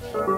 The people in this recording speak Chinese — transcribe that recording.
you